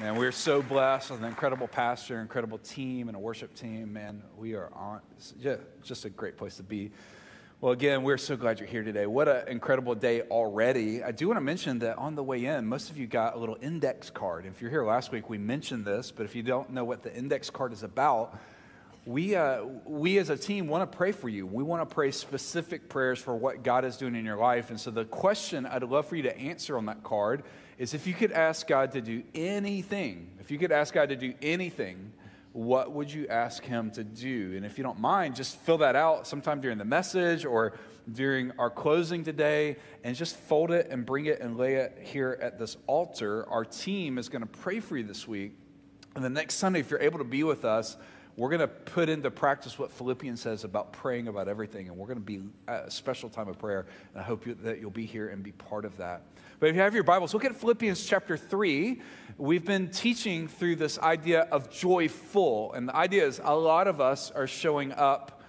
Man, we're so blessed with an incredible pastor, incredible team, and a worship team. Man, we are on yeah, just a great place to be. Well, again, we're so glad you're here today. What an incredible day already. I do want to mention that on the way in, most of you got a little index card. If you're here last week, we mentioned this, but if you don't know what the index card is about, we, uh, we as a team want to pray for you. We want to pray specific prayers for what God is doing in your life. And so, the question I'd love for you to answer on that card is if you could ask God to do anything, if you could ask God to do anything, what would you ask Him to do? And if you don't mind, just fill that out sometime during the message or during our closing today and just fold it and bring it and lay it here at this altar. Our team is going to pray for you this week. And the next Sunday, if you're able to be with us, we're going to put into practice what Philippians says about praying about everything. And we're going to be a special time of prayer. And I hope you, that you'll be here and be part of that. But if you have your Bibles, look at Philippians chapter 3. We've been teaching through this idea of joyful. And the idea is a lot of us are showing up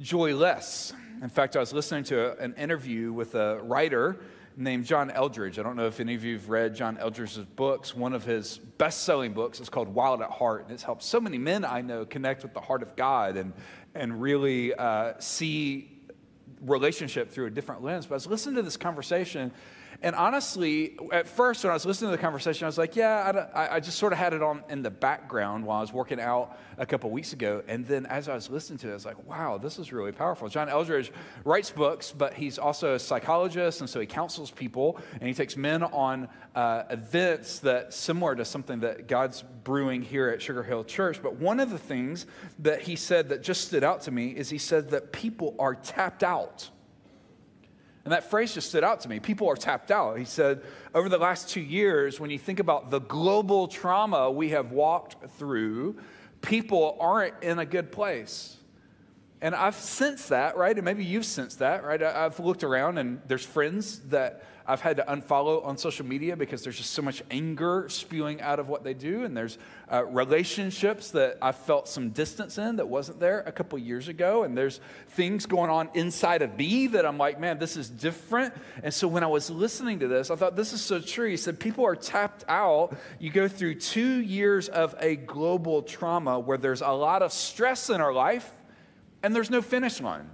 joyless. In fact, I was listening to an interview with a writer named John Eldredge. I don't know if any of you have read John Eldredge's books. One of his best selling books is called Wild at Heart, and it's helped so many men I know connect with the heart of God and, and really uh, see relationship through a different lens. But I was listening to this conversation, and honestly, at first, when I was listening to the conversation, I was like, yeah, I, I just sort of had it on in the background while I was working out a couple weeks ago. And then as I was listening to it, I was like, wow, this is really powerful. John Eldredge writes books, but he's also a psychologist, and so he counsels people, and he takes men on uh, events that similar to something that God's brewing here at Sugar Hill Church. But one of the things that he said that just stood out to me is he said that people are tapped out. And that phrase just stood out to me. People are tapped out. He said, over the last two years, when you think about the global trauma we have walked through, people aren't in a good place. And I've sensed that, right? And maybe you've sensed that, right? I've looked around and there's friends that I've had to unfollow on social media because there's just so much anger spewing out of what they do. And there's uh, relationships that I felt some distance in that wasn't there a couple years ago. And there's things going on inside of me that I'm like, man, this is different. And so when I was listening to this, I thought, this is so true. He said, people are tapped out. You go through two years of a global trauma where there's a lot of stress in our life and there's no finish line.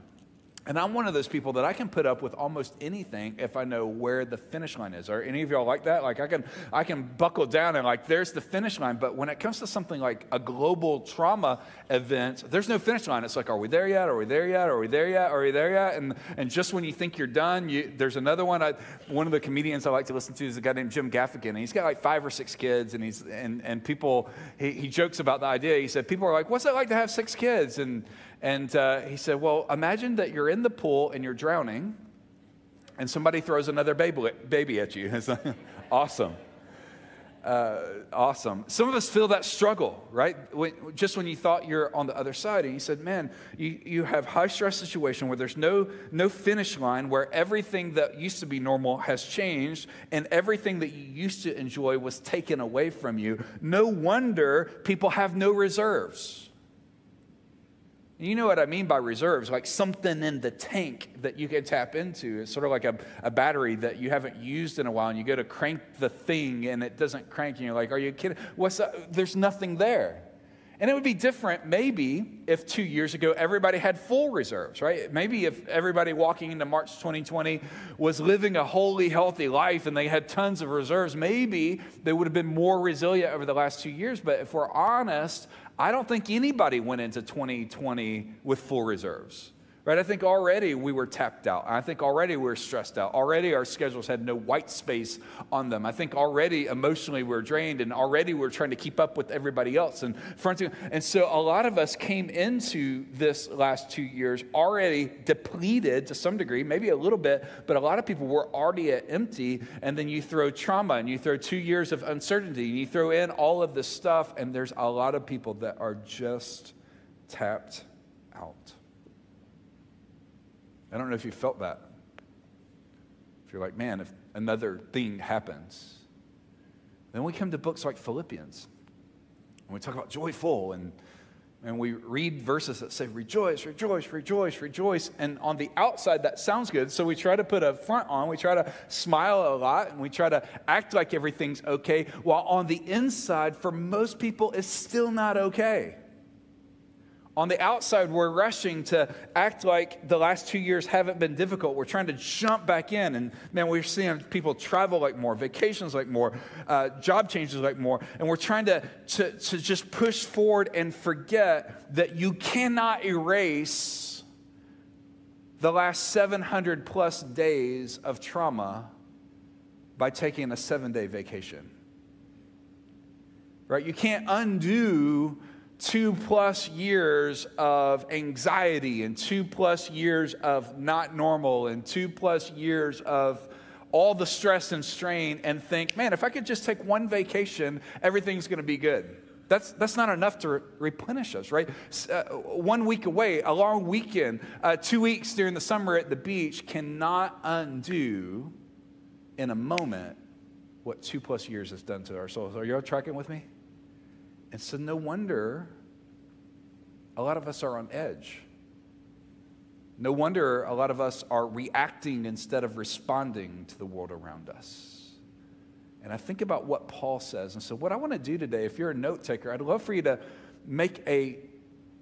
And I'm one of those people that I can put up with almost anything if I know where the finish line is. Are any of y'all like that? Like I can I can buckle down and like there's the finish line. But when it comes to something like a global trauma event, there's no finish line. It's like, are we there yet? Are we there yet? Are we there yet? Are we there yet? And and just when you think you're done, you, there's another one. I, one of the comedians I like to listen to is a guy named Jim Gaffigan. And he's got like five or six kids, and he's and and people he, he jokes about the idea. He said people are like, what's it like to have six kids? And and uh, he said, Well, imagine that you're in the pool and you're drowning, and somebody throws another baby, at you. Awesome. Uh, awesome. Some of us feel that struggle, right? When, just when you thought you're on the other side, and he said, "Man, you, you have high stress situation where there's no no finish line, where everything that used to be normal has changed, and everything that you used to enjoy was taken away from you. No wonder people have no reserves." You know what I mean by reserves, like something in the tank that you can tap into. It's sort of like a, a battery that you haven't used in a while, and you go to crank the thing and it doesn't crank, and you're like, Are you kidding? What's that? There's nothing there. And it would be different maybe if two years ago everybody had full reserves, right? Maybe if everybody walking into March 2020 was living a wholly healthy life and they had tons of reserves, maybe they would have been more resilient over the last two years. But if we're honest, I don't think anybody went into 2020 with full reserves. Right? I think already we were tapped out. I think already we were stressed out. Already our schedules had no white space on them. I think already emotionally we are drained and already we are trying to keep up with everybody else and fronting. And so a lot of us came into this last two years already depleted to some degree, maybe a little bit, but a lot of people were already at empty. And then you throw trauma and you throw two years of uncertainty and you throw in all of this stuff, and there's a lot of people that are just tapped out. I don't know if you felt that. If you're like, man, if another thing happens. Then we come to books like Philippians, and we talk about joyful, and And we read verses that say, rejoice, rejoice, rejoice, rejoice. And on the outside, that sounds good. So we try to put a front on. We try to smile a lot and we try to act like everything's okay. While on the inside, for most people, it's still not okay. On the outside, we're rushing to act like the last two years haven't been difficult. We're trying to jump back in. And man, we're seeing people travel like more, vacations like more, uh, job changes like more. And we're trying to, to, to just push forward and forget that you cannot erase the last 700 plus days of trauma by taking a seven day vacation. Right? You can't undo two plus years of anxiety and two plus years of not normal and two plus years of all the stress and strain and think, man, if I could just take one vacation, everything's going to be good. That's, that's not enough to re- replenish us, right? Uh, one week away, a long weekend, uh, two weeks during the summer at the beach cannot undo in a moment what two plus years has done to our souls. Are you all tracking with me? And so, no wonder a lot of us are on edge. No wonder a lot of us are reacting instead of responding to the world around us. And I think about what Paul says. And so, what I want to do today, if you're a note taker, I'd love for you to make a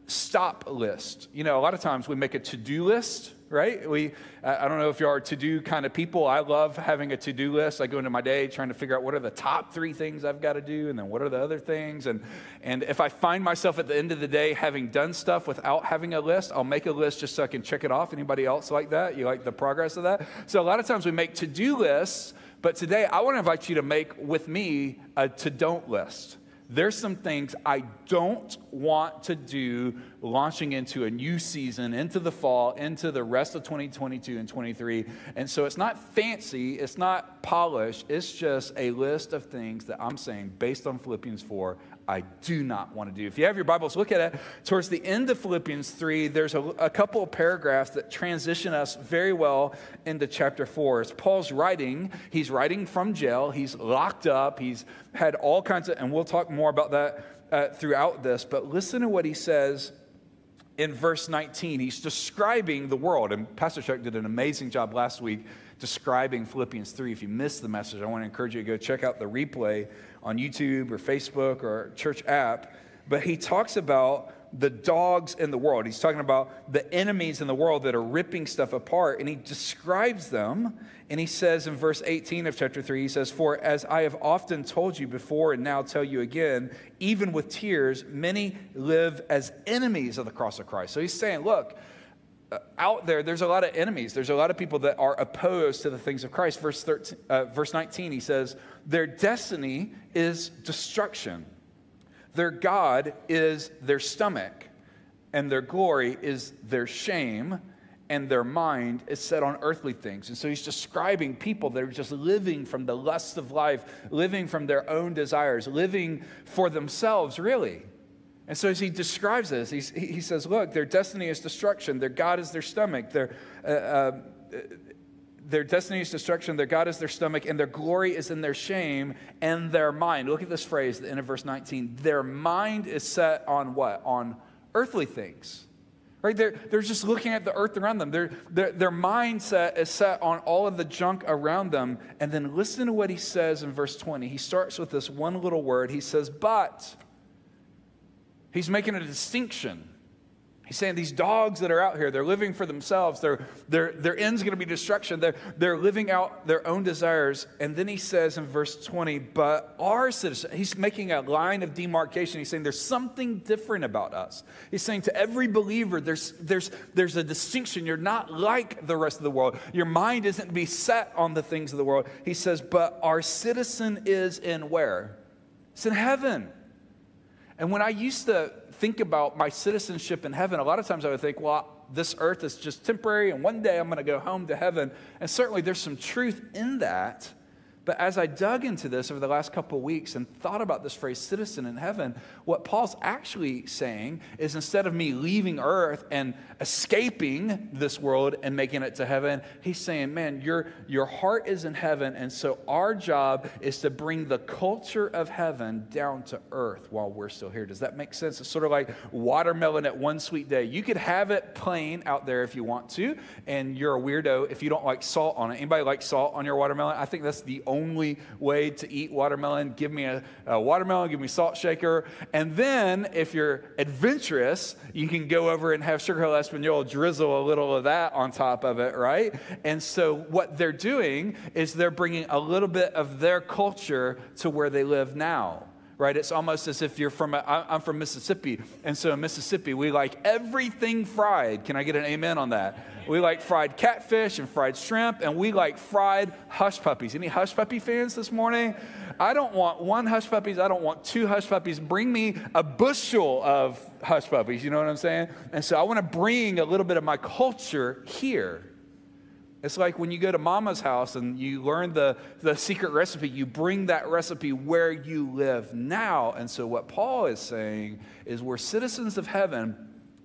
stop list. You know, a lot of times we make a to do list right? We, I don't know if you are to do kind of people. I love having a to do list. I go into my day trying to figure out what are the top three things I've got to do, and then what are the other things. And, and if I find myself at the end of the day having done stuff without having a list, I'll make a list just so I can check it off. Anybody else like that? You like the progress of that? So a lot of times we make to do lists, but today I want to invite you to make with me a to don't list there's some things I don't want to do launching into a new season, into the fall, into the rest of 2022 and 23. And so it's not fancy, it's not polished, it's just a list of things that I'm saying based on Philippians 4, I do not want to do. If you have your Bibles, look at it. Towards the end of Philippians 3, there's a, a, couple of paragraphs that transition us very well into chapter 4. As Paul's writing, he's writing from jail, he's locked up, he's had all kinds of, and we'll talk more about that uh, throughout this, but listen to what he says in verse 19. He's describing the world, and Pastor Chuck did an amazing job last week describing Philippians 3. If you missed the message, I want to encourage you to go check out the replay on YouTube or Facebook or church app. But he talks about the dogs in the world. He's talking about the enemies in the world that are ripping stuff apart, and he describes them. And he says in verse 18 of chapter 3, he says, For as I have often told you before and now tell you again, even with tears, many live as enemies of the cross of Christ. So he's saying, Look, out there, there's a lot of enemies. There's a lot of people that are opposed to the things of Christ. Verse, 13, uh, verse 19, he says, Their destiny is destruction. Their God is their stomach, and their glory is their shame, and their mind is set on earthly things. And so he's describing people that are just living from the lust of life, living from their own desires, living for themselves, really. And so as he describes this, he says, Look, their destiny is destruction, their God is their stomach, their, uh, uh, their destiny is destruction, their God is their stomach, and their glory is in their shame and their mind. Look at this phrase, the end of verse 19. Their mind is set on what? On earthly things. Right? They're, they're just looking at the earth around them. Their, their, their mindset is set on all of the junk around them. And then listen to what he says in verse 20. He starts with this one little word. He says, But. He's making a distinction. He's saying these dogs that are out here, they're living for themselves. Their, their, their end's going to be destruction. They're, they're living out their own desires. And then he says in verse 20, but our citizen, he's making a line of demarcation. He's saying there's something different about us. He's saying to every believer, there's, there's, there's a distinction. You're not like the rest of the world. Your mind isn't to be set on the things of the world. He says, but our citizen is in where? It's in heaven. And when I used to think about my citizenship in heaven, a lot of times I would think, well, this earth is just temporary, and one day I'm going to go home to heaven. And certainly there's some truth in that. But as I dug into this over the last couple of weeks and thought about this phrase, citizen in heaven, what Paul's actually saying is instead of me leaving earth and escaping this world and making it to heaven, he's saying, man, your, your heart is in heaven. And so our job is to bring the culture of heaven down to earth while we're still here. Does that make sense? It's sort of like watermelon at one sweet day. You could have it plain out there if you want to, and you're a weirdo if you don't like salt on it. Anybody like salt on your watermelon? I think that's the only way to eat watermelon. Give me a, a watermelon, give me salt shaker. And then, if you're adventurous, you can go over and have sugar hill espanol, drizzle a little of that on top of it, right? And so, what they're doing is they're bringing a little bit of their culture to where they live now right? It's almost as if you're from, i I'm from Mississippi. And so in Mississippi, we like everything fried. Can I get an amen on that? We like fried catfish and fried shrimp, and we like fried hush puppies. Any hush puppy fans this morning? I don't want one hush puppies. I don't want two hush puppies. Bring me a bushel of hush puppies. You know what I'm saying? And so I want to bring a little bit of my culture here. It's like when you go to mama's house and you learn the, the secret recipe, you bring that recipe where you live now. And so, what Paul is saying is we're citizens of heaven.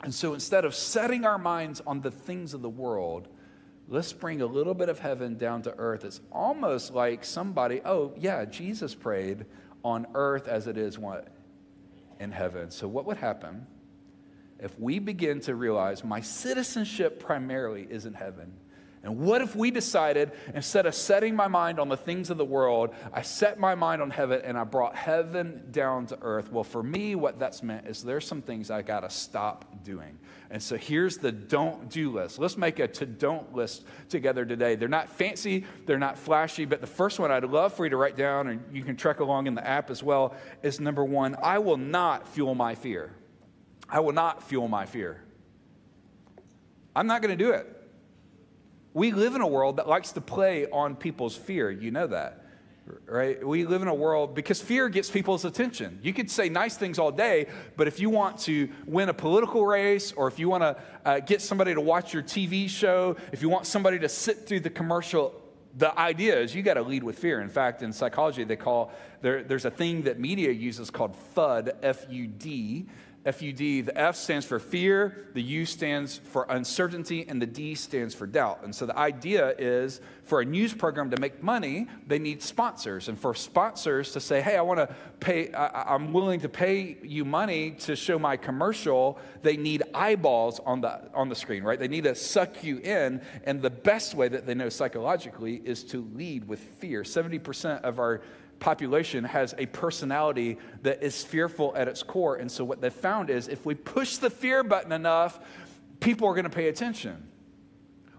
And so, instead of setting our minds on the things of the world, let's bring a little bit of heaven down to earth. It's almost like somebody, oh, yeah, Jesus prayed on earth as it is what? In heaven. So, what would happen if we begin to realize my citizenship primarily is in heaven? And what if we decided, instead of setting my mind on the things of the world, I set my mind on heaven and I brought heaven down to earth? Well, for me, what that's meant is there's some things I got to stop doing. And so here's the don't do list. Let's make a to don't list together today. They're not fancy, they're not flashy, but the first one I'd love for you to write down, and you can trek along in the app as well, is number one I will not fuel my fear. I will not fuel my fear. I'm not going to do it. We live in a world that likes to play on people's fear. You know that, right? We live in a world because fear gets people's attention. You could say nice things all day, but if you want to win a political race or if you want to uh, get somebody to watch your TV show, if you want somebody to sit through the commercial, the idea is you got to lead with fear. In fact, in psychology, they call there, there's a thing that media uses called FUD, F U D. FUD, the F stands for fear, the U stands for uncertainty, and the D stands for doubt. And so the idea is for a news program to make money, they need sponsors. And for sponsors to say, hey, I want to pay, I, am willing to pay you money to show my commercial, they need eyeballs on the, on the screen, right? They need to suck you in. And the best way that they know psychologically is to lead with fear. 70% of our population has a personality that is fearful at its core. And so, what they found is if we push the fear button enough, people are going to pay attention.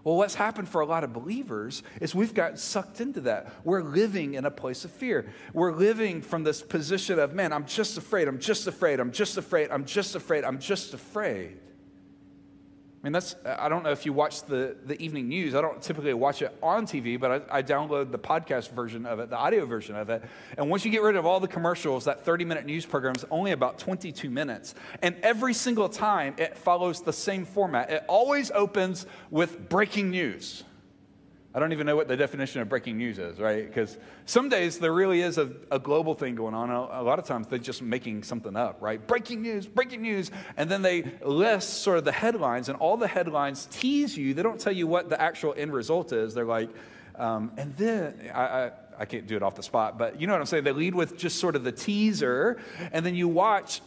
Well, what's happened for a lot of believers is we've gotten sucked into that. We're living in a place of fear. We're living from this position of, man, I'm just afraid, I'm just afraid, I'm just afraid, I'm just afraid, I'm just afraid. I mean, that's, I don't know if you watch the, the evening news. I don't typically watch it on TV, but I, I, download the podcast version of it, the audio version of it. And once you get rid of all the commercials, that 30 minute news program is only about 22 minutes. And every single time it follows the same format. It always opens with breaking news. I don't even know what the definition of breaking news is, right? Because some days there really is a, a global thing going on. A, a, lot of times they're just making something up, right? Breaking news, breaking news. And then they list sort of the headlines, and all the headlines tease you. They don't tell you what the actual end result is. They're like, um, and then I, I I can't do it off the spot, but you know what I'm saying? They lead with just sort of the teaser, and then you watch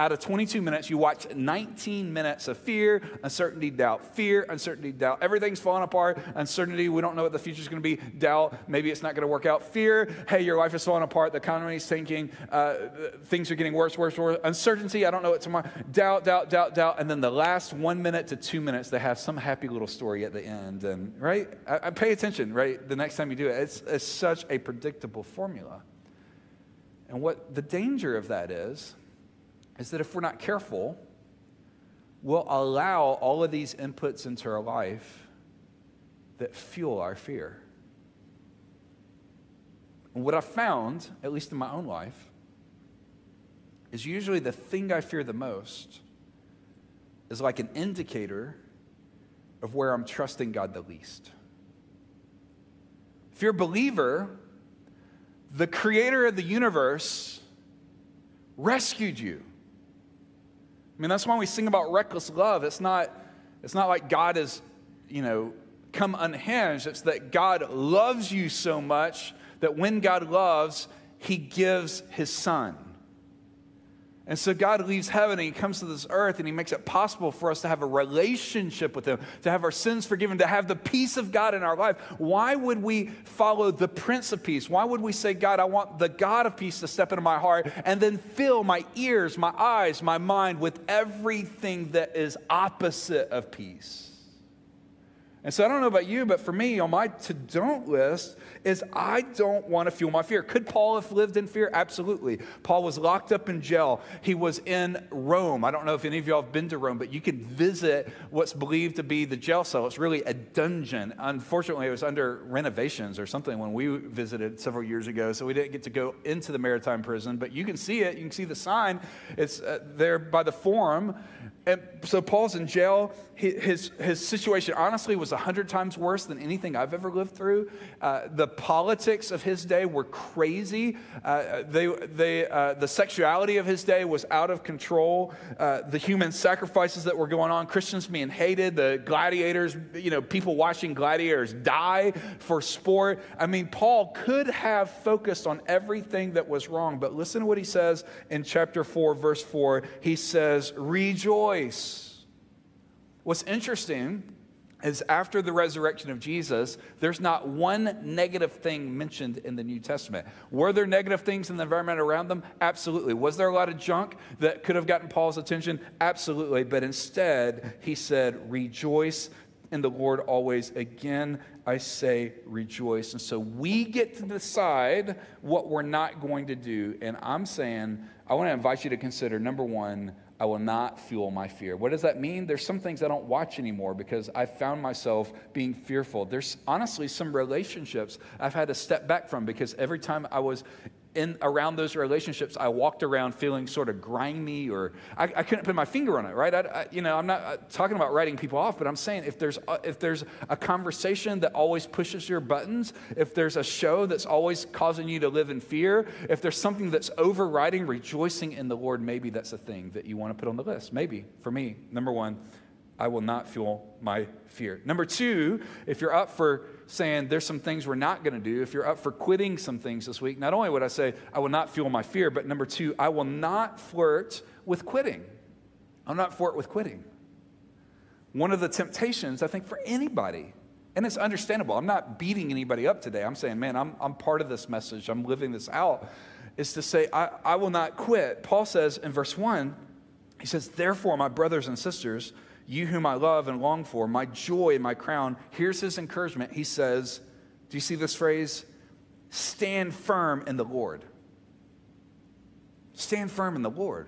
out of 22 minutes, you watch 19 minutes of fear, uncertainty, doubt. Fear, uncertainty, doubt. Everything's falling apart. Uncertainty, we don't know what the future's going to be. Doubt, maybe it's not going to work out. Fear, hey, your life is falling apart. The economy's sinking. Uh, things are getting worse, worse, worse. Uncertainty, I don't know what tomorrow. Doubt, doubt, doubt, doubt. And then the last one minute to two minutes, they have some happy little story at the end. And right, I, I pay attention. Right, the next time you do it, it's, it's such a predictable formula. And what the danger of that is is that if we're not careful, we'll allow all of these inputs into our life that fuel our fear. And what I've found, at least in my own life, is usually the thing I fear the most is like an indicator of where I'm trusting God the least. If you're a believer, the creator of the universe rescued you. I mean, that's why we sing about reckless love. It's not, it's not like God is, you know, come unhinged. It's that God loves you so much that when God loves, he gives his son. And so God leaves heaven and he comes to this earth and he makes it possible for us to have a relationship with him, to have our sins forgiven, to have the peace of God in our life. Why would we follow the Prince of Peace? Why would we say, God, I want the God of peace to step into my heart and then fill my ears, my eyes, my mind with everything that is opposite of peace? And so I don't know about you, but for me, on my to don't list is I don't want to fuel my fear. Could Paul have lived in fear? Absolutely. Paul was locked up in jail. He was in Rome. I don't know if any of y'all have been to Rome, but you can visit what's believed to be the jail cell. It's really a dungeon. Unfortunately, it was under renovations or something when we visited several years ago, so we didn't get to go into the Mamertine prison, but you can see it. You can see the sign. It's uh, there by the forum. And so Paul's in jail. His, his situation honestly was 100 times worse than anything I've ever lived through. Uh, the politics of his day were crazy. Uh, they, they, uh, the sexuality of his day was out of control. Uh, the human sacrifices that were going on, Christians being hated, the gladiators, you know, people watching gladiators die for sport. I mean, Paul could have focused on everything that was wrong, but listen to what he says in chapter 4, verse 4. He says, Rejoice. What's interesting is after the resurrection of Jesus, there's not one negative thing mentioned in the New Testament. Were there negative things in the environment around them? Absolutely. Was there a lot of junk that could have gotten Paul's attention? Absolutely. But instead, he said, Rejoice in the Lord always. Again, I say rejoice. And so we get to decide what we're not going to do. And I'm saying, I want to invite you to consider number one, I will not fuel my fear. What does that mean? There's some things I don't watch anymore because I found myself being fearful. There's honestly some relationships I've had to step back from because every time I was in around those relationships, I walked around feeling sort of grimy, or I, I couldn't put my finger on it. Right? I, I, you know, I'm not uh, talking about writing people off, but I'm saying if there's a, if there's a conversation that always pushes your buttons, if there's a show that's always causing you to live in fear, if there's something that's overriding rejoicing in the Lord, maybe that's a thing that you want to put on the list. Maybe for me, number one, I will not fuel my fear. Number two, if you're up for saying there's some things we're not going to do, if you're up for quitting some things this week, not only would I say I will not fuel my fear, but number two, I will not flirt with quitting. I'll not flirt with quitting. One of the temptations, I think, for anybody, and it's understandable, I'm not beating anybody up today. I'm saying, man, I'm, I'm part of this message, I'm living this out, is to say, I, I will not quit. Paul says in verse 1, he says, Therefore, my brothers and sisters, you whom I love and long for, my joy and my crown. Here's his encouragement. He says, Do you see this phrase? Stand firm in the Lord. Stand firm in the Lord.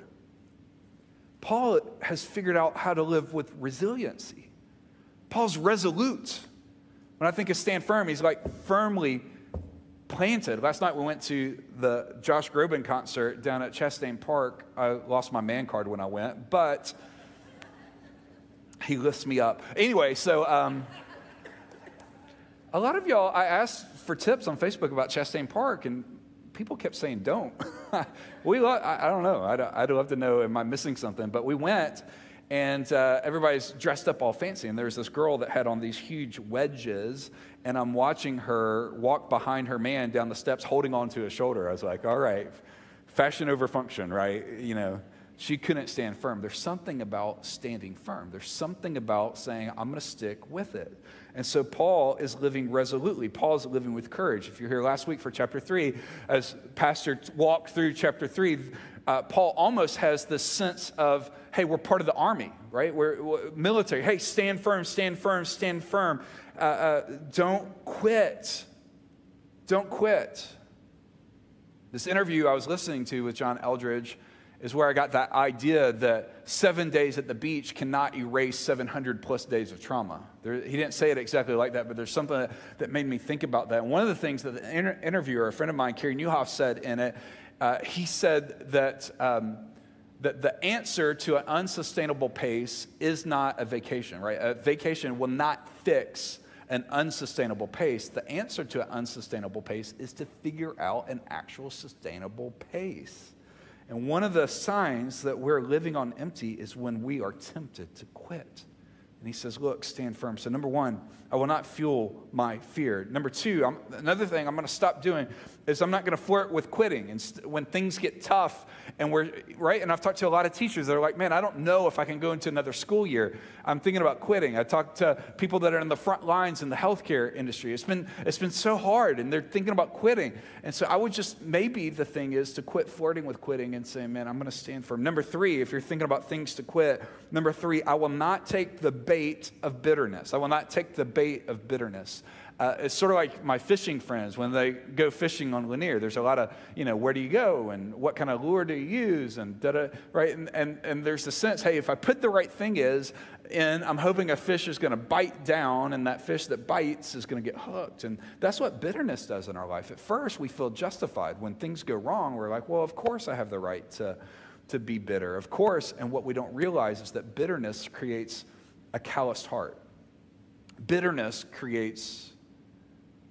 Paul has figured out how to live with resiliency. Paul's resolute. When I think of stand firm, he's like firmly planted. Last night we went to the Josh Groban concert down at Chastain Park. I lost my man card when I went, but he lifts me up. Anyway, so um, a lot of y'all, I asked for tips on Facebook about Chastain Park, and people kept saying don't. we, lo- I, I, don't know. I'd, I'd love to know, am I missing something? But we went, and uh, everybody's dressed up all fancy. And there's this girl that had on these huge wedges, and I'm watching her walk behind her man down the steps holding onto his shoulder. I was like, all right, fashion over function, right? You know, she couldn't stand firm. There's something about standing firm. There's something about saying, I'm going to stick with it. And so Paul is living resolutely. Paul is living with courage. If you're here last week for chapter three, as Pastor walked through chapter three, uh, Paul almost has this sense of, hey, we're part of the army, right? We're, we're military. Hey, stand firm, stand firm, stand firm. Uh, uh, don't quit. Don't quit. This interview I was listening to with John Eldredge is where I got that idea that seven days at the beach cannot erase 700 plus days of trauma. There, he didn't say it exactly like that, but there's something that, that made me think about that. And one of the things that the inter- interviewer, a friend of mine, Carey Nieuwhof, said in it, uh, he said that, um, that the answer to an unsustainable pace is not a vacation, right? A vacation will not fix an unsustainable pace, the answer to an unsustainable pace is to figure out an actual sustainable pace. And one of the signs that we're living on empty is when we are tempted to quit. And he says, Look, stand firm. So, number one, I will not fuel my fear. Number two, I'm, another thing I'm going to stop doing is I'm not going to flirt with quitting. And st- when things get tough, and we're right, and I've talked to a lot of teachers that are like, man, I don't know if I can go into another school year. I'm thinking about quitting. I talked to people that are in the front lines in the healthcare industry. It's been, it's been so hard, and they're thinking about quitting. And so I would just, maybe the thing is to quit flirting with quitting and say, man, I'm going to stand firm. Number three, if you're thinking about things to quit, number three, I will not take the bait of bitterness. I will not take the bait bait of bitterness. Uh, it's sort of like my fishing friends when they go fishing on Lanier. There's a lot of, you know, where do you go and what kind of lure do you use and da da, right? And, and, and there's the sense, hey, if I put the right thing is in, I'm hoping a fish is going to bite down and that fish that bites is going to get hooked. And that's what bitterness does in our life. At first, we feel justified. When things go wrong, we're like, well, of course I have the right to, to be bitter. Of course. And what we don't realize is that bitterness creates a calloused heart. Bitterness creates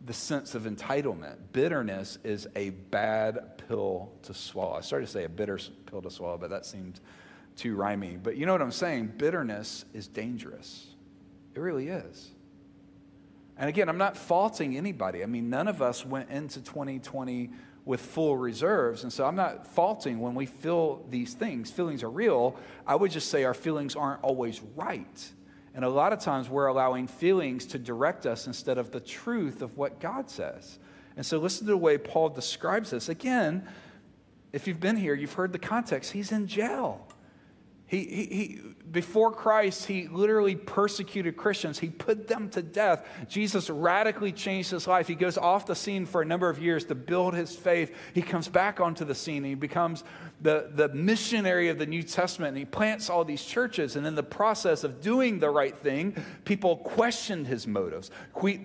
the sense of entitlement. Bitterness is a bad pill to swallow. I started to say a bitter pill to swallow, but that seemed too rhymey. But you know what I'm saying? Bitterness is dangerous. It really is. And again, I'm not faulting anybody. I mean, none of us went into 2020 with full reserves. And so I'm not faulting when we feel these things. Feelings are real. I would just say our feelings aren't always right. And a lot of times we're allowing feelings to direct us instead of the truth of what God says. And so listen to the way Paul describes this. Again, if you've been here, you've heard the context. He's in jail. He, he, he, before Christ, he literally persecuted Christians. He put them to death. Jesus radically changed his life. He goes off the scene for a number of years to build his faith. He comes back onto the scene. He becomes the, the missionary of the New Testament. And he plants all these churches. And in the process of doing the right thing, people questioned his motives.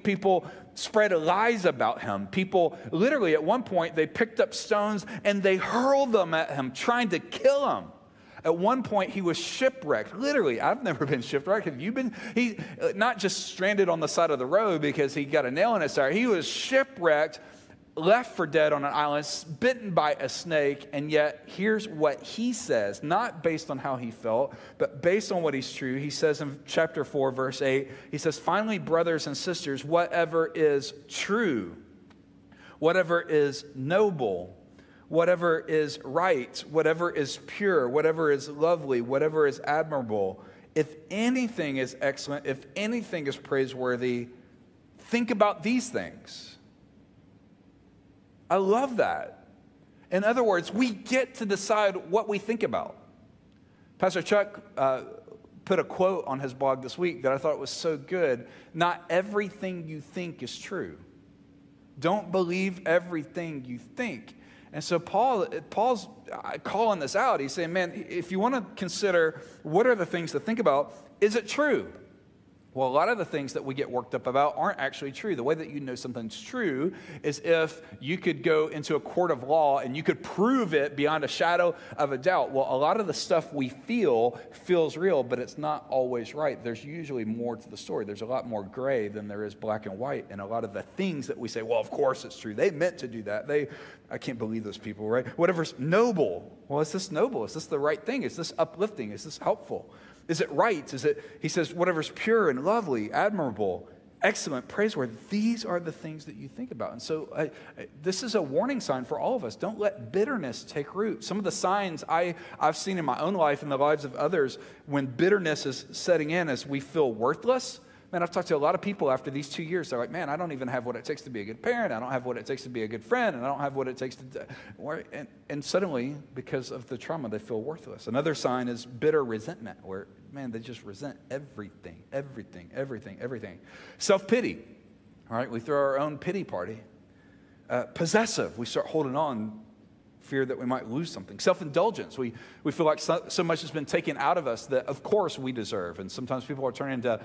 People spread lies about him. People, literally, at one point, they picked up stones and they hurled them at him, trying to kill him. At one point, he was shipwrecked. Literally, I've never been shipwrecked. Have you been? He uh, not just stranded on the side of the road because he got a nail in his side. He was shipwrecked, left for dead on an island, bitten by a snake. And yet, here's what he says, not based on how he felt, but based on what he's true. He says in chapter 4, verse 8, he says, Finally, brothers and sisters, whatever is true, whatever is noble, whatever is right, whatever is pure, whatever is lovely, whatever is admirable, if anything is excellent, if anything is praiseworthy, think about these things. I love that. In other words, we get to decide what we think about. Pastor Chuck uh, put a quote on his blog this week that I thought was so good. Not everything you think is true. Don't believe everything you think. And so Paul, Paul's uh, calling this out. He's saying, man, if you want to consider what are the things to think about, is it true? Well, a lot of the things that we get worked up about aren't actually true. The way that you know something's true is if you could go into a court of law and you could prove it beyond a shadow of a doubt. Well, a lot of the stuff we feel feels real, but it's not always right. There's usually more to the story. There's a lot more gray than there is black and white. And a lot of the things that we say, well, of course it's true. They meant to do that. They, I can't believe those people, right? Whatever's noble. Well, is this noble? Is this the right thing? Is this uplifting? Is this helpful? Is it right? Is it, he says, whatever's pure and lovely, admirable, excellent, praiseworthy. These are the things that you think about. And so I, I, this is a warning sign for all of us. Don't let bitterness take root. Some of the signs I, I've seen in my own life and the lives of others when bitterness is setting in is we feel worthless Man, I've talked to a lot of people after these two years. They're like, man, I don't even have what it takes to be a good parent. I don't have what it takes to be a good friend. And I don't have what it takes to. And, and suddenly, because of the trauma, they feel worthless. Another sign is bitter resentment, where, man, they just resent everything, everything, everything, everything. Self pity. All right, we throw our own pity party. Uh, possessive. We start holding on fear that we might lose something. Self indulgence. We, we feel like so, so, much has been taken out of us that, of course, we deserve. And sometimes people are turning to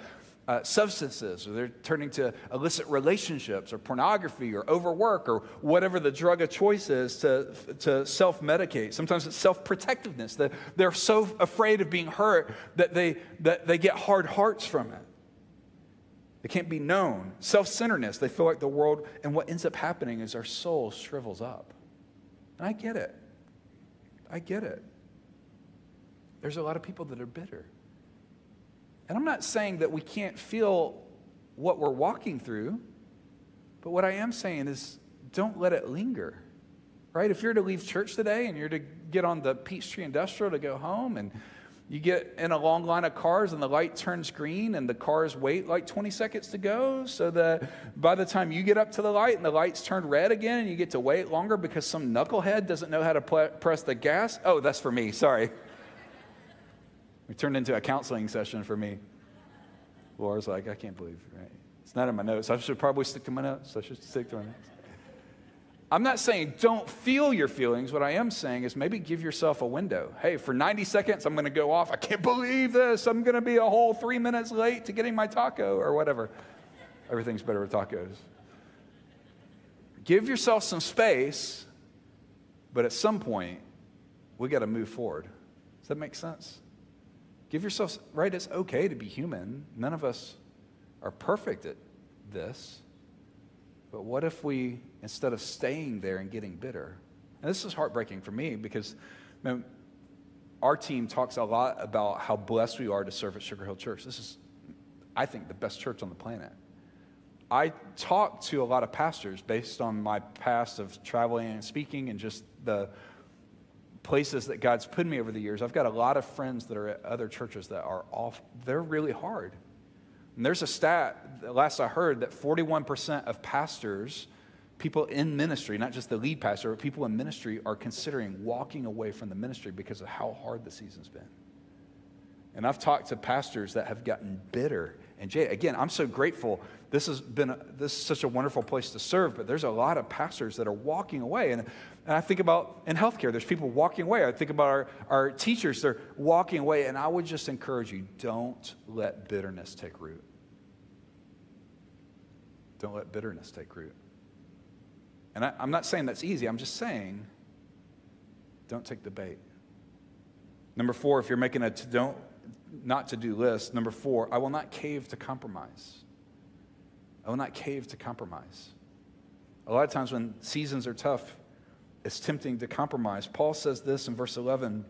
uh, substances, or they're turning to illicit relationships, or pornography, or overwork, or whatever the drug of choice is to, to self medicate. Sometimes it's self protectiveness. That they're so afraid of being hurt that they, that they get hard hearts from it. They can't be known. Self centeredness. They feel like the world, and what ends up happening is our soul shrivels up. And I get it. I get it. There's a lot of people that are bitter. And I'm not saying that we can't feel what we're walking through, but what I am saying is don't let it linger. Right? If you're to leave church today and you're to get on the Peachtree Industrial to go home and you get in a long line of cars and the light turns green and the cars wait like 20 seconds to go so that by the time you get up to the light and the lights turn red again and you get to wait longer because some knucklehead doesn't know how to press the gas. Oh, that's for me. Sorry. We turned into a counseling session for me. Laura's like, I can't believe, right? It's not in my notes. I should probably stick to my notes. I should stick to my notes. I'm not saying don't feel your feelings. What I am saying is maybe give yourself a window. Hey, for 90 seconds, I'm going to go off. I can't believe this. I'm going to be a whole three minutes late to getting my taco or whatever. Everything's better with tacos. Give yourself some space, but at some point, we got to move forward. Does that make sense? Give yourself, right? It's okay to be human. None of us are perfect at this. But what if we, instead of staying there and getting bitter, and this is heartbreaking for me because man, our team talks a lot about how blessed we are to serve at Sugar Hill Church. This is, I think, the best church on the planet. I talk to a lot of pastors based on my past of traveling and speaking and just the places that God's put me over the years. I've got a lot of friends that are at other churches that are off, they're really hard. And there's a stat, last I heard, that 41% of pastors, people in ministry, not just the lead pastor, but people in ministry, are considering walking away from the ministry because of how hard the season's been. And I've talked to pastors that have gotten bitter. And Jay, again, I'm so grateful. This has been a, this is such a wonderful place to serve, but there's a lot of pastors that are walking away. And, and I think about in healthcare, there's people walking away. I think about our, our teachers, they're walking away. And I would just encourage you don't let bitterness take root. Don't let bitterness take root. And I, I'm not saying that's easy, I'm just saying don't take the bait. Number four, if you're making a don't not to do list, number four, I will not cave to compromise. I will not cave to compromise. A lot of times when seasons are tough, it's tempting to compromise. Paul says this in verse 11.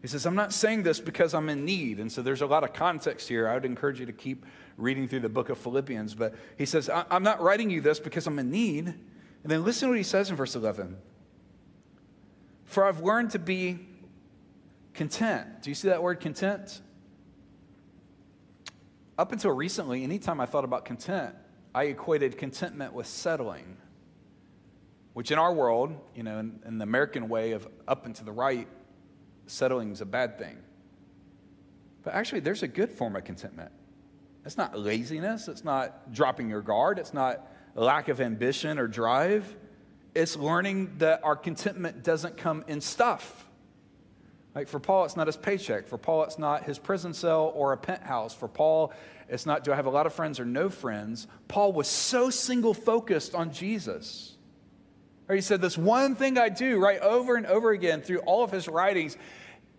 He says, I'm not saying this because I'm in need. And so there's a lot of context here. I would encourage you to keep reading through the book of Philippians. But he says, I'm not writing you this because I'm in need. And then listen to what he says in verse 11. For I've learned to be content. Do you see that word content? Up until recently, anytime I thought about content, I equated contentment with settling, which in our world, you know, in, in the American way of up and to the right, settling is a bad thing. But actually, there's a good form of contentment. It's not laziness, it's not dropping your guard, it's not lack of ambition or drive. It's learning that our contentment doesn't come in stuff. Like for Paul, it's not his paycheck. For Paul, it's not his prison cell or a penthouse. For Paul, it's not do I have a lot of friends or no friends. Paul was so single focused on Jesus. Or he said, This one thing I do, right, over and over again through all of his writings.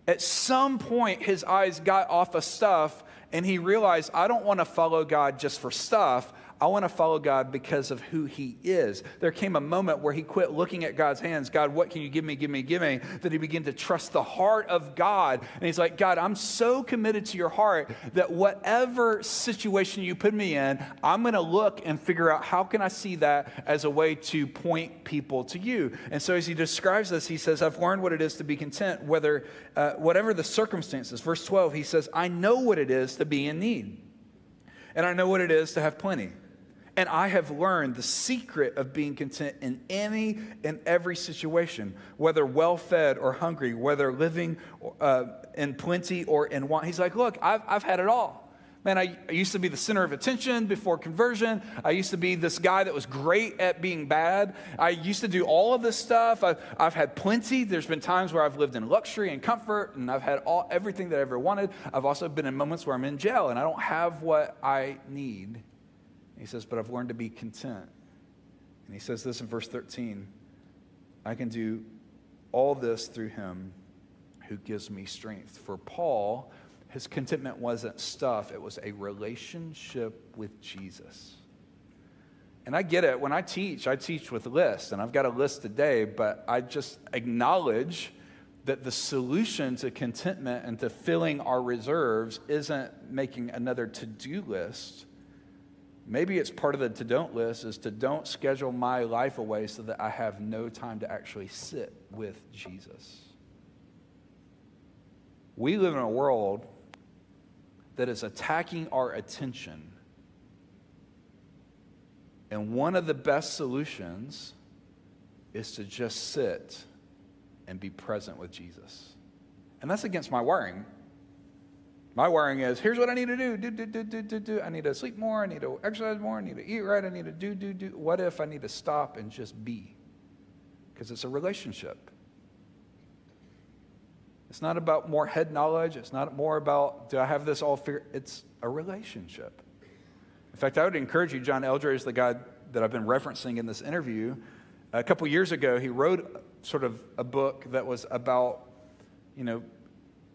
At some point, his eyes got off of stuff and he realized, I don't want to follow God just for stuff. I want to follow God because of who He is. There came a moment where he quit looking at God's hands. God, what can you give me, give me, give me? That he began to trust the heart of God. And he's like, God, I'm so committed to your heart that whatever situation you put me in, I'm going to look and figure out how can I see that as a way to point people to you. And so as he describes this, he says, I've learned what it is to be content, whether, uh, whatever the circumstances. Verse 12, he says, I know what it is to be in need. And I know what it is to have plenty. And I have learned the secret of being content in any and every situation, whether well fed or hungry, whether living uh, in plenty or in want. He's like, Look, I've, I've had it all. Man, I, I used to be the center of attention before conversion. I used to be this guy that was great at being bad. I used to do all of this stuff. I've, I've had plenty. There's been times where I've lived in luxury and comfort, and I've had all, everything that I ever wanted. I've also been in moments where I'm in jail and I don't have what I need. He says, But I've learned to be content. And he says this in verse 13 I can do all this through him who gives me strength. For Paul His contentment wasn't stuff, it was a relationship with Jesus. And I get it. When I teach, I teach with lists, and I've got a list today, but I just acknowledge that the solution to contentment and to filling our reserves isn't making another to do list. Maybe it's part of the to don't list is to don't schedule my life away so that I have no time to actually sit with Jesus. We live in a world that is attacking our attention. And one of the best solutions is to just sit and be present with Jesus. And that's against my wiring. My wiring is here's what I need to do. Do, do, do, do, do, do. I need to sleep more. I need to exercise more. I need to eat right. I need to do, do, do. What if I need to stop and just be? Because it's a relationship. It's not about more head knowledge. It's not more about, do I have this all figured? It's a relationship. In fact, I would encourage you, John Eldredge is the guy that I've been referencing in this interview. A couple years ago, he wrote sort of a book that was about, you know,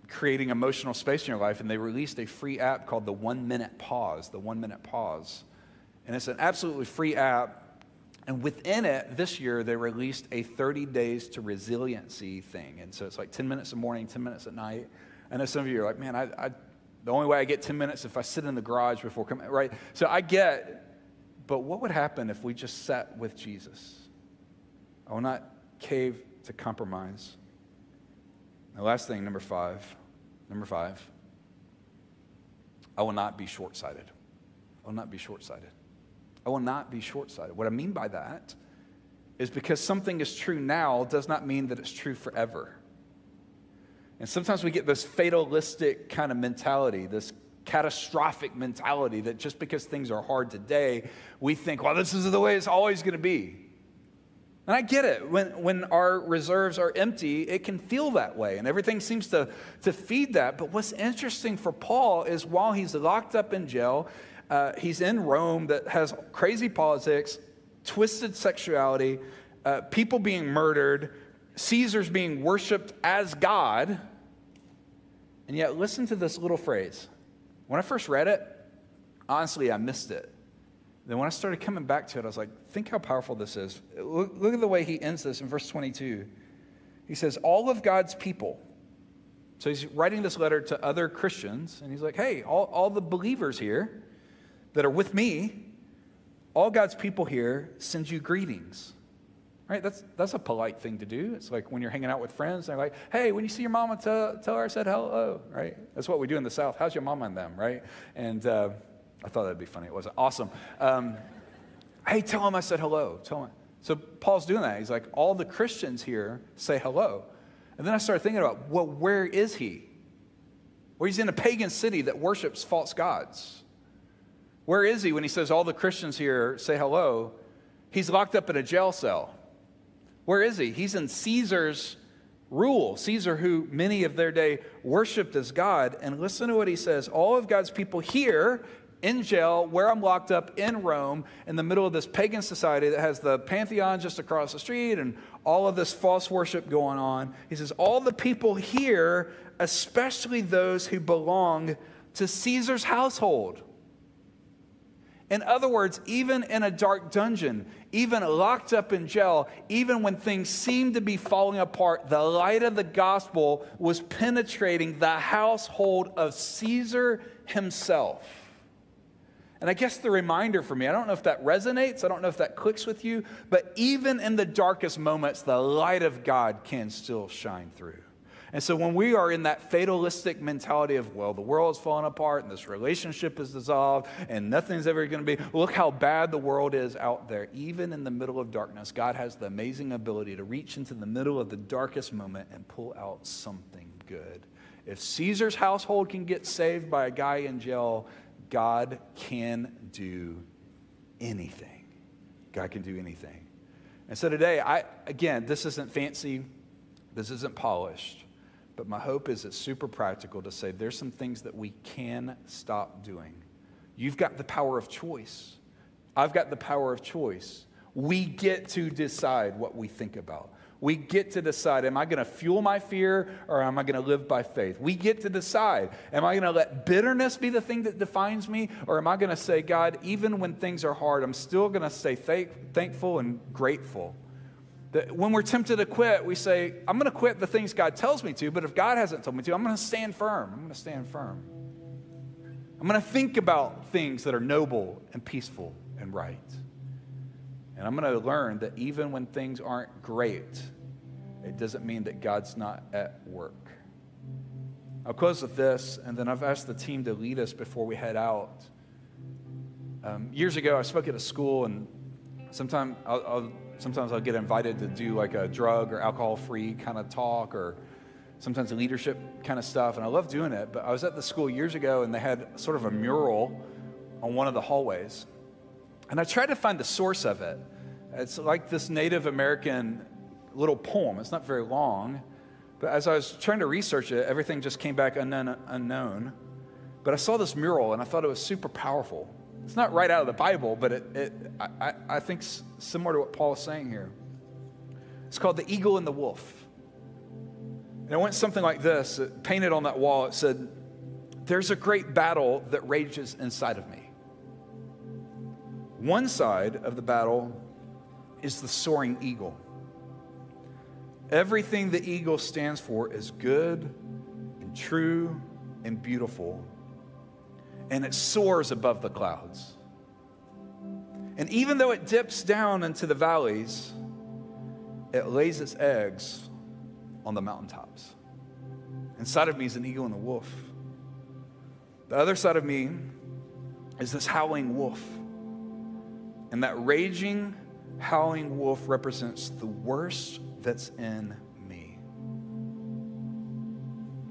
creating emotional space in your life, and they released a free app called the One Minute Pause, the One Minute Pause. And it's an absolutely free app and within it, this year, they released a 30 days to resiliency thing. And so it's like 10 minutes in the morning, 10 minutes at night. I know some of you are like, man, I, I, the only way I get 10 minutes if I sit in the garage before coming, right? So I get, but what would happen if we just sat with Jesus? I will not cave to compromise. The last thing, number five, number five, I will not be short sighted. I will not be short sighted. I will not be short sighted. What I mean by that is because something is true now does not mean that it's true forever. And sometimes we get this fatalistic kind of mentality, this catastrophic mentality that just because things are hard today, we think, well, this is the way it's always going to be. And I get it. When, when our reserves are empty, it can feel that way, and everything seems to, to feed that. But what's interesting for Paul is while he's locked up in jail, uh, he's in Rome that has crazy politics, twisted sexuality, uh, people being murdered, Caesar's being worshiped as God. And yet, listen to this little phrase. When I first read it, honestly, I missed it. Then when I started coming back to it, I was like, think how powerful this is. Look, look at the way he ends this in verse 22. He says, All of God's people. So he's writing this letter to other Christians, and he's like, hey, all, all the believers here, that are with me, all God's people here send you greetings. Right? That's, that's a polite thing to do. It's like when you're hanging out with friends, they're like, hey, when you see your mama, tell, tell her I said hello, right? That's what we do in the South. How's your mama and them, right? And uh, I thought that'd be funny. It wasn't awesome. Um, hey, tell him I said hello. Tell him. So Paul's doing that. He's like, all the Christians here say hello. And then I started thinking about, well, where is he? Well, he's in a pagan city that worships false gods. Where is he when he says all the Christians here say hello? He's locked up in a jail cell. Where is he? He's in Caesar's rule. Caesar, who many of their day worshiped as God. And listen to what he says all of God's people here in jail, where I'm locked up in Rome, in the middle of this pagan society that has the Pantheon just across the street and all of this false worship going on. He says, All the people here, especially those who belong to Caesar's household. In other words, even in a dark dungeon, even locked up in jail, even when things seemed to be falling apart, the light of the gospel was penetrating the household of Caesar himself. And I guess the reminder for me, I don't know if that resonates, I don't know if that clicks with you, but even in the darkest moments, the light of God can still shine through. And so when we are in that fatalistic mentality of, well, the world world's falling apart and this relationship is dissolved and nothing's ever going to be, look how bad the world is out there. Even in the middle of darkness, God has the amazing ability to reach into the middle of the darkest moment and pull out something good. If Caesar's household can get saved by a guy in jail, God can do anything. God can do anything. And so today, I again, this isn't fancy, this isn't polished. But my hope is it's super practical to say there's some things that we can stop doing. You've got the power of choice. I've got the power of choice. We get to decide what we think about. We get to decide am I going to fuel my fear or am I going to live by faith? We get to decide am I going to let bitterness be the thing that defines me or am I going to say, God, even when things are hard, I'm still going to stay thank- thankful and grateful? That when we're tempted to quit, we say, I'm going to quit the things God tells me to, but if God hasn't told me to, I'm going to stand firm. I'm going to stand firm. I'm going to think about things that are noble and peaceful and right. And I'm going to learn that even when things aren't great, it doesn't mean that God's not at work. I'll close with this, and then I've asked the team to lead us before we head out. Um, years ago, I spoke at a school, and sometime I'll, I'll, sometimes I'll get invited to do like a drug or alcohol free kind of talk or sometimes a leadership kind of stuff. And I love doing it. But I was at the school years ago, and they had sort of a mural on one of the hallways. And I tried to find the source of it. It's like this Native American little poem. It's not very long. But as I was trying to research it, everything just came back unknown. unknown. But I saw this mural and I thought it was super powerful. It's not right out of the Bible, but it, it I, I think similar to what Paul is saying here. It's called The Eagle and the Wolf. And it went something like this it painted on that wall, it said, There's a great battle that rages inside of me. One side of the battle is the soaring eagle. Everything the eagle stands for is good and true and beautiful, and it soars above the clouds. And even though it dips down into the valleys, it lays its eggs on the mountaintops. Inside of me is an eagle and a wolf. The other side of me is this howling wolf. And that raging, howling wolf represents the worst that's in me.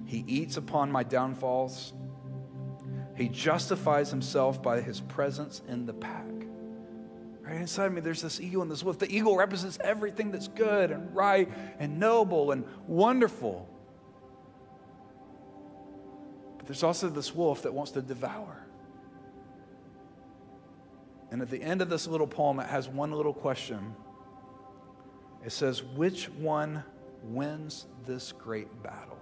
He eats upon my downfalls. He justifies himself by his presence in the pack. Right inside me, there's this eagle and this wolf. The eagle represents everything that's good and right and noble and wonderful. But there's also this wolf that wants to devour. And at the end of this little poem, it has one little question. It says, Which one wins this great battle?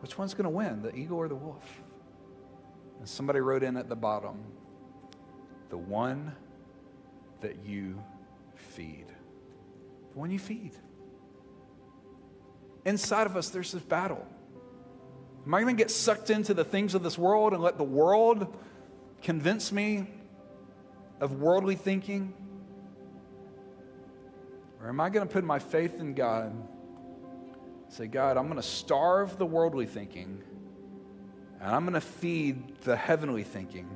Which one's going to win, the eagle or the wolf? And somebody wrote in at the bottom, The one that you feed. The one you feed. Inside of us, there's this battle. Am I going to get sucked into the things of this world and let the world convince me of worldly thinking? Or am I going to put my faith in God? Say, God, I'm going to starve the worldly thinking and I'm going to feed the heavenly thinking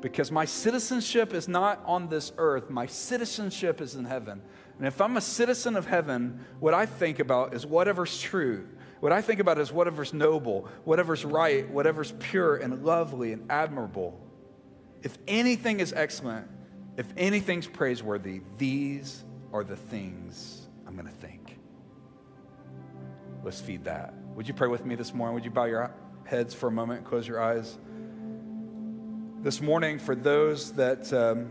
because my citizenship is not on this earth, my citizenship is in heaven. And if I'm a citizen of heaven, what I think about is whatever's true. What I think about is whatever's noble, whatever's right, whatever's pure and lovely and admirable. If anything is excellent, if anything's praiseworthy, these are the things I'm going to think. Let's feed that. Would you pray with me this morning? Would you bow your heads for a moment, close your eyes? This morning, for those that, um,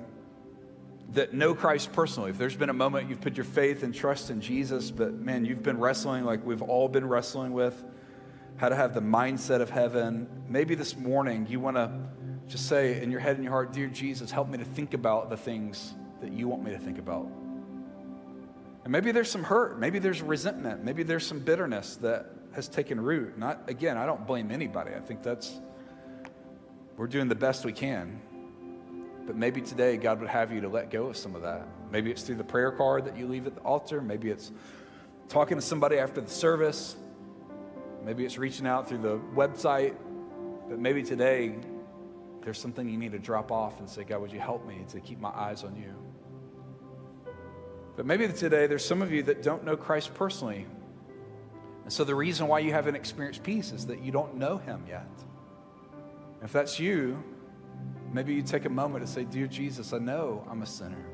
that know Christ personally, if there's been a moment you've put your faith and trust in Jesus, but man, you've been wrestling like we've all been wrestling with, how to have the mindset of heaven, maybe this morning you want to just say in your head and your heart, Dear Jesus, help me to think about the things that you want me to think about. And maybe there's some hurt, maybe there's resentment, maybe there's some bitterness that has taken root. Not again, I don't blame anybody. I think that's we're doing the best we can. But maybe today God would have you to let go of some of that. Maybe it's through the prayer card that you leave at the altar, maybe it's talking to somebody after the service, maybe it's reaching out through the website. But maybe today there's something you need to drop off and say, God, would you help me to keep my eyes on you? But maybe today there's some of you that don't know Christ personally. And so the reason why you haven't experienced peace is that you don't know him yet. If that's you, maybe you take a moment to say, Dear Jesus, I know I'm a sinner.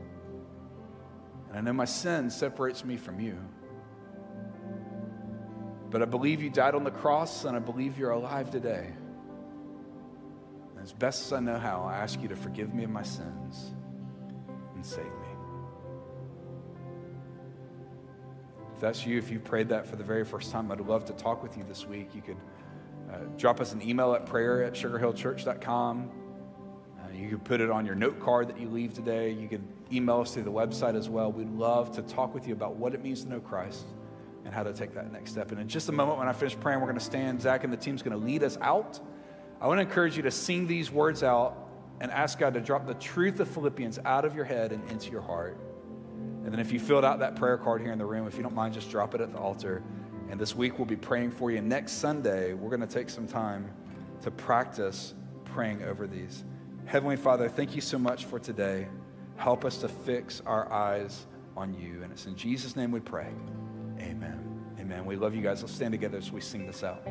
And I know my sin separates me from you. But I believe you died on the cross, and I believe you're alive today. As best as I know how, I ask you to forgive me of my sins and save me. If that's you, if you prayed that for the very first time, I'd love to talk with you this week. You could uh, drop us an email at prayer at sugarhillchurch.com. Uh, you could put it on your note card that you leave today. You could email us through the website as well. We'd love to talk with you about what it means to know Christ and how to take that next step. And in just a moment, when I finish praying, we're going to stand. Zach and the team's going to lead us out. I want to encourage you to sing these words out and ask God to drop the truth of Philippians out of your head and into your heart. And then if you filled out that prayer card here in the room, if you don't mind, just drop it at the altar. And this week we'll be praying for you. Next Sunday, we're going to take some time to practice praying over these. Heavenly Father, thank you so much for today. Help us to fix our eyes on you. And it's in Jesus' name we pray. Amen. Amen. We love you guys. Let's stand together as we sing this out.